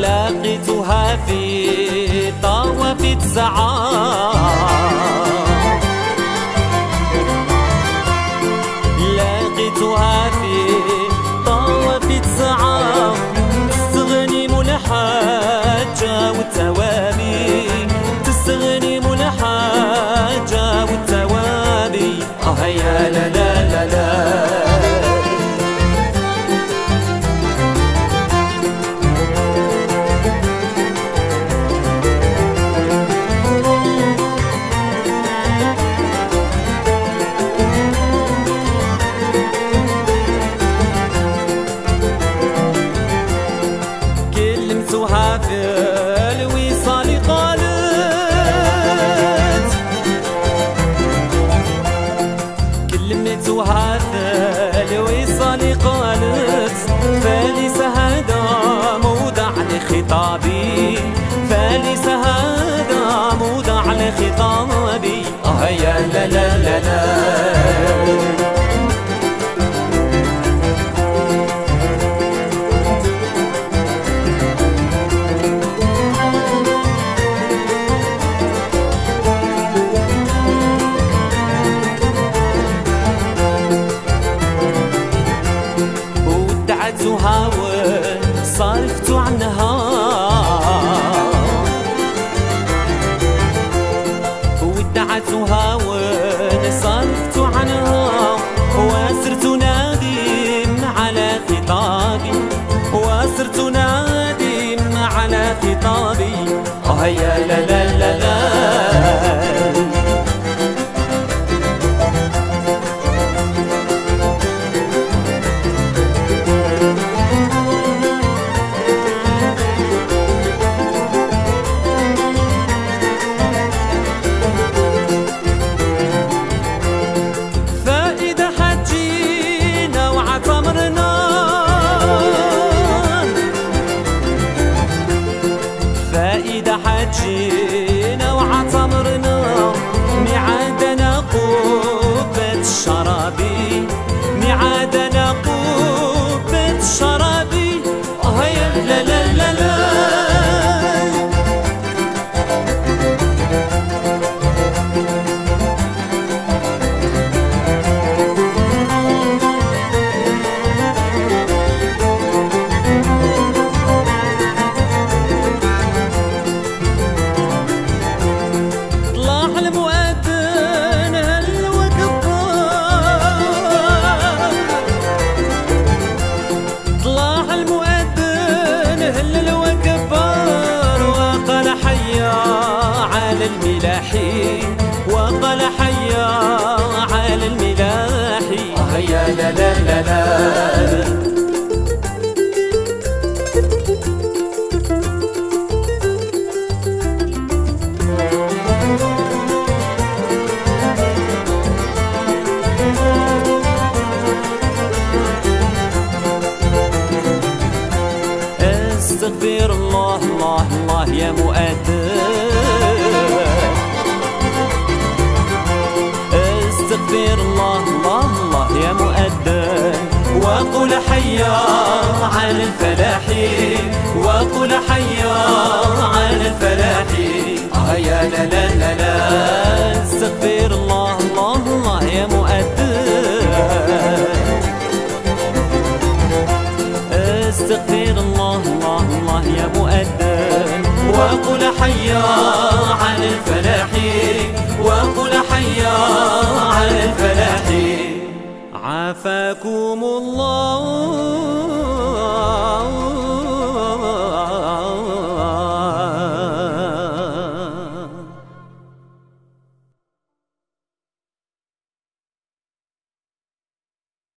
لقيتها في طواف السعار لقيتها يا لا لا لا لا the أستغفر الله الله الله يا مؤدب. حيا على الفلاح وقل حيا على الفلاح. آه يا لا لا لا لا استغفر الله الله الله يا مؤدب. استغفر الله الله الله يا مؤدب. وقل حيا على الفلاح. عافاكم الله.